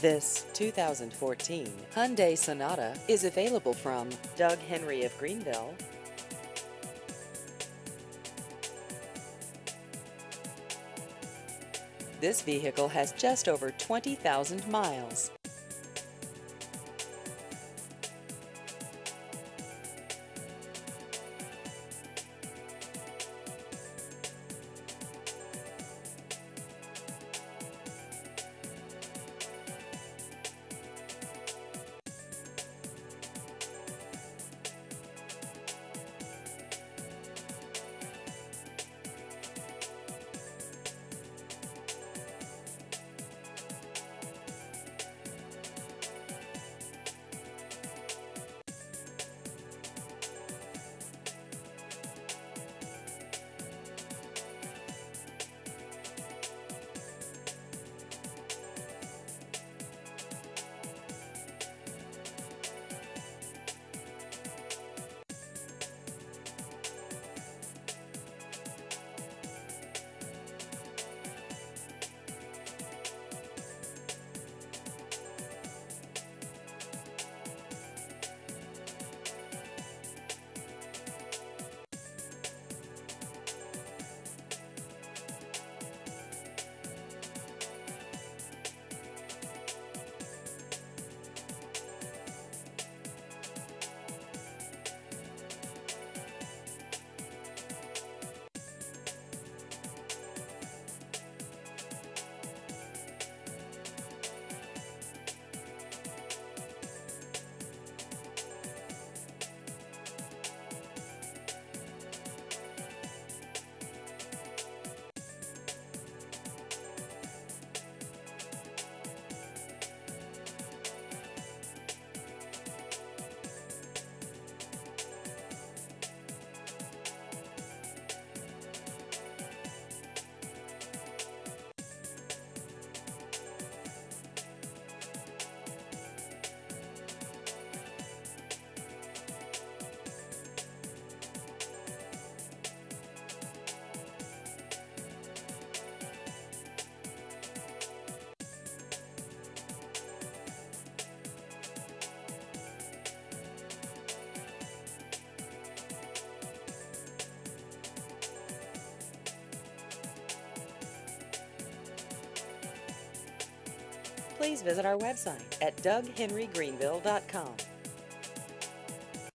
This 2014 Hyundai Sonata is available from Doug Henry of Greenville. This vehicle has just over 20,000 miles. Please visit our website at doughenrygreenville.com.